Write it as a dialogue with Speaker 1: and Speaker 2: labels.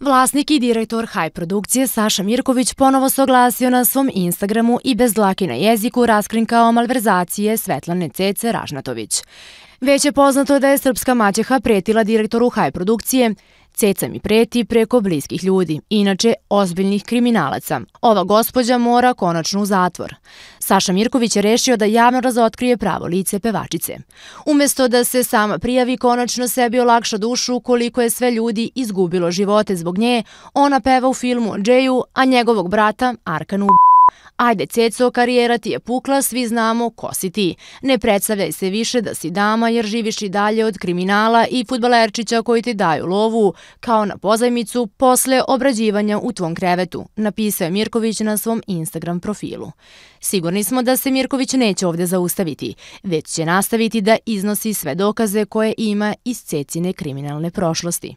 Speaker 1: Vlasnik i direktor High produkcije Saša Mirković ponovo se oglasio na svom Instagramu i bez dlaki na jeziku raskrinkao malverzacije Svetlane Cece Ražnatović. Već je poznato da je srpska maćeha pretila direktoru High produkcije, Ceca mi preti preko bliskih ljudi, inače ozbiljnih kriminalaca. Ova gospođa mora konačno u zatvor. Saša Mirković je rešio da javno razotkrije pravo lice pevačice. Umjesto da se sama prijavi konačno sebi olakša dušu koliko je sve ljudi izgubilo živote zbog nje, ona peva u filmu Džeju, a njegovog brata Arkanu Ajde, Ceco, karijera ti je pukla, svi znamo ko si ti. Ne predstavljaj se više da si dama jer živiš i dalje od kriminala i futbalerčića koji ti daju lovu, kao na pozajmicu, posle obrađivanja u tvom krevetu, napisao je Mirković na svom Instagram profilu. Sigurni smo da se Mirković neće ovdje zaustaviti, već će nastaviti da iznosi sve dokaze koje ima iz Cecine kriminalne prošlosti.